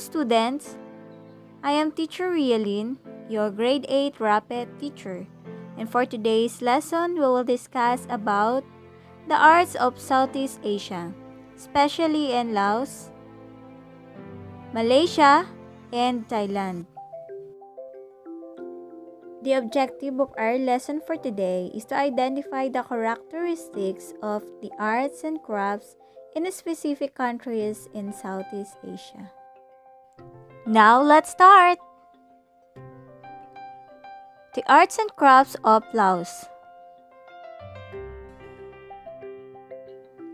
students! I am Teacher Rialin, your grade 8 rapid teacher. And for today's lesson, we will discuss about the arts of Southeast Asia, especially in Laos, Malaysia, and Thailand. The objective of our lesson for today is to identify the characteristics of the arts and crafts in specific countries in Southeast Asia. Now let's start! The arts and crafts of Laos.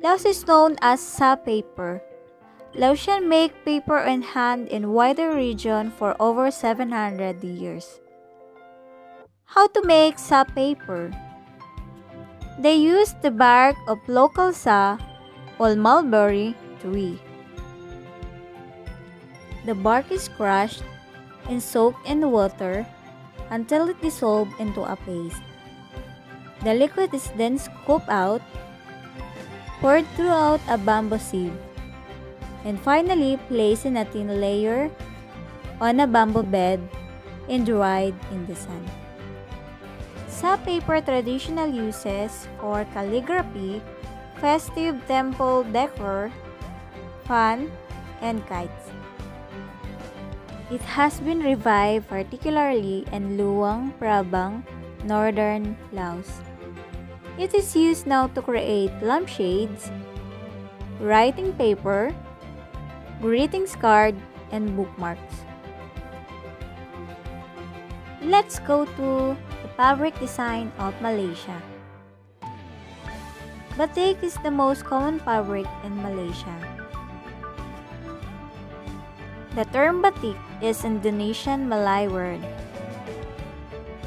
Laos is known as sa paper. Laotian make paper in hand in wider region for over 700 years. How to make sa paper? They use the bark of local sa or mulberry tree. The bark is crushed and soaked in water until it dissolves into a paste. The liquid is then scooped out, poured throughout a bamboo sieve, and finally placed in a thin layer on a bamboo bed and dried in the sun. Sa paper traditional uses for calligraphy, festive temple decor, fan, and kites. It has been revived particularly in Luang Prabang, northern Laos. It is used now to create lampshades, writing paper, greetings card, and bookmarks. Let's go to the Fabric design of Malaysia. Batik is the most common fabric in Malaysia. The term batik is Indonesian Malay word,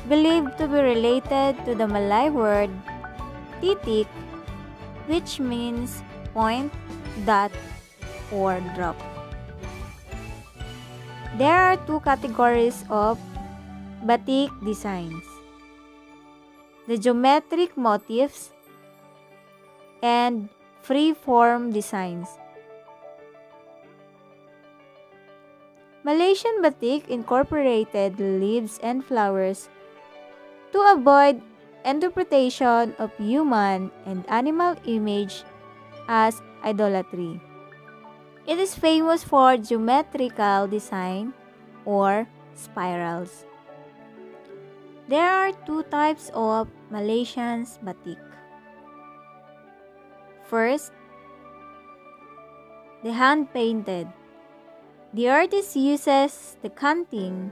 believed to be related to the Malay word titik, which means point, dot, or drop. There are two categories of batik designs the geometric motifs, and free-form designs. Malaysian batik incorporated leaves and flowers to avoid interpretation of human and animal image as idolatry. It is famous for geometrical design or spirals. There are two types of Malaysian batik. First, the hand painted. The artist uses the canting,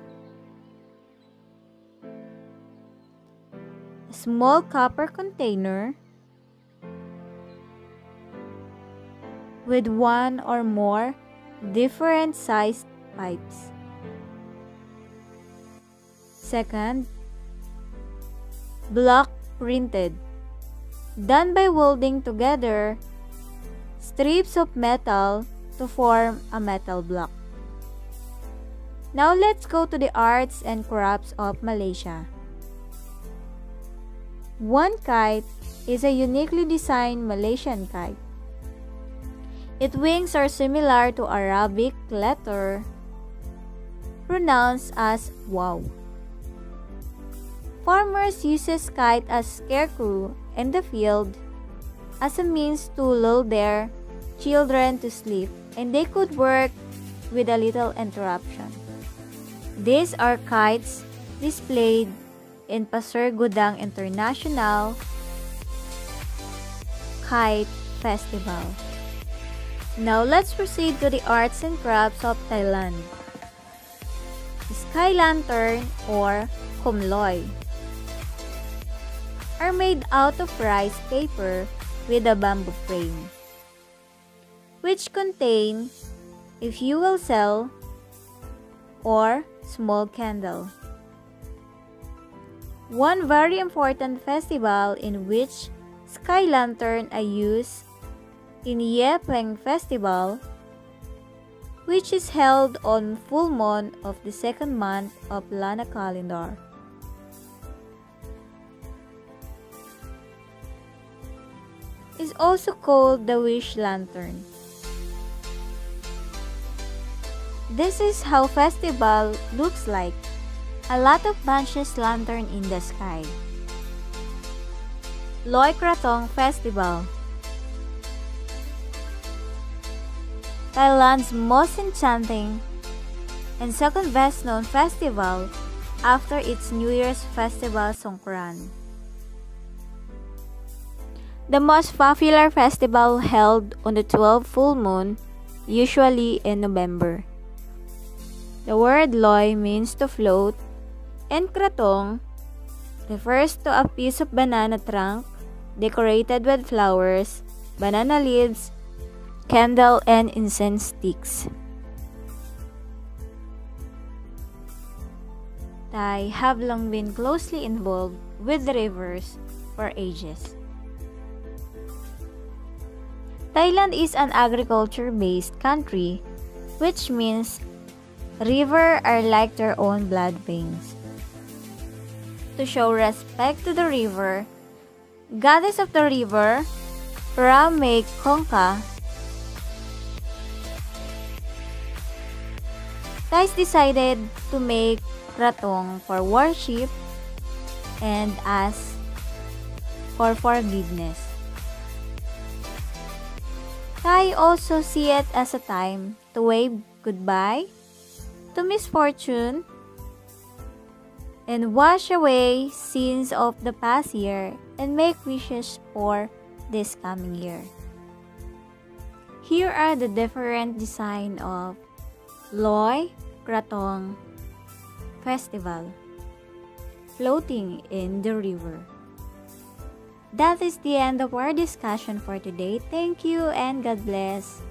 a small copper container with one or more different sized pipes. Second, block printed, done by welding together strips of metal to form a metal block. Now let's go to the arts and crafts of Malaysia. Wau kite is a uniquely designed Malaysian kite. Its wings are similar to Arabic letter pronounced as wow. Farmers uses kite as scarecrow in the field as a means to lull their children to sleep and they could work with a little interruption. These are kites displayed in Pasir Gudang International Kite Festival. Now let's proceed to the arts and crafts of Thailand. The Sky lantern or khom loi are made out of rice paper with a bamboo frame, which contain a fuel cell or small candle. One very important festival in which sky lantern are used in Yi Peng Festival, which is held on full moon of the second month of Lanna calendar. is also called the wish lantern. This is how festival looks like. A lot of bunches lantern in the sky. Loy Krathong Festival Thailand's most enchanting and second best known festival after its New Year's festival Songkran. The most popular festival held on the 12th full moon, usually in November. The word loy means to float, and krathong refers to a piece of banana trunk decorated with flowers, banana leaves, candle, and incense sticks. Thai have long been closely involved with the rivers for ages. Thailand is an agriculture-based country, which means rivers are like their own blood veins. To show respect to the river, goddess of the river, Ramake Kongka Thais decided to make Krathong for worship and ask for forgiveness. Thai also see it as a time to wave goodbye to misfortune and wash away sins of the past year and make wishes for this coming year. Here are the different design of Loy Krathong Festival floating in the river. That is the end of our discussion for today. Thank you and God bless.